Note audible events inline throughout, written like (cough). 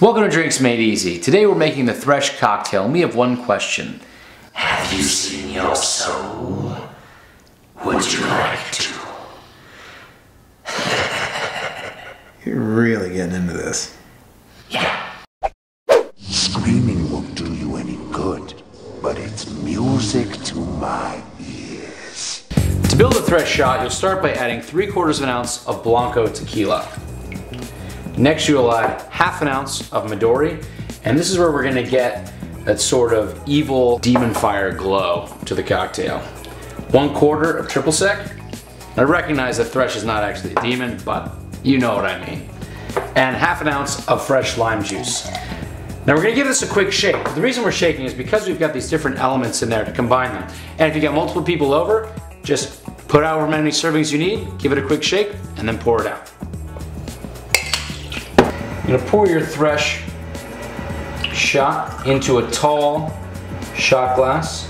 Welcome to Drinks Made Easy. Today we're making the Thresh cocktail and we have one question. Have you seen your soul? Would you like to? (laughs) You're really getting into this. Yeah. Screaming won't do you any good, but it's music to my ears. To build a Thresh shot, you'll start by adding 3 quarters of an ounce of Blanco tequila. Next you'll add half an ounce of Midori, and this is where we're gonna get that sort of evil demon fire glow to the cocktail. One quarter of triple sec. I recognize that Thresh is not actually a demon, but you know what I mean. And half an ounce of fresh lime juice. Now we're gonna give this a quick shake. The reason we're shaking is because we've got these different elements in there to combine them. And if you got multiple people over, just put out however many servings you need, give it a quick shake, and then pour it out. You're gonna pour your Thresh shot into a tall shot glass,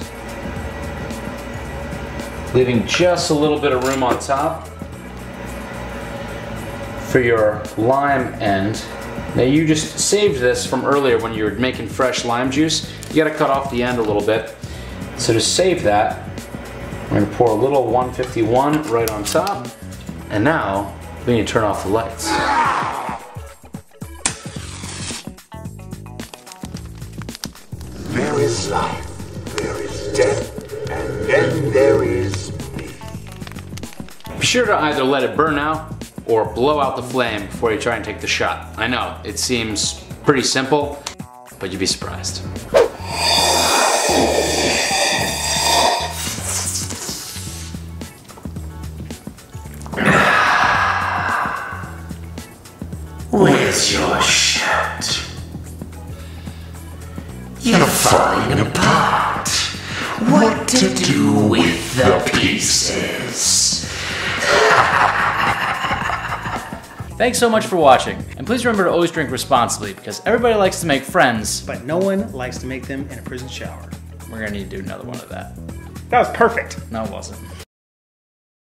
leaving just a little bit of room on top for your lime end. Now you just saved this from earlier when you were making fresh lime juice. You gotta cut off the end a little bit. So to save that, we're gonna pour a little 151 right on top. And now we need to turn off the lights. Is life, there is death, and then there is me. Be sure to either let it burn out or blow out the flame before you try and take the shot. I know, it seems pretty simple, but you'd be surprised. Where's your shirt? You're falling apart. What to do with the pieces? (laughs) Thanks so much for watching, and please remember to always drink responsibly because everybody likes to make friends. but no one likes to make them in a prison shower. We're gonna need to do another one of that. That was perfect. No, it wasn't.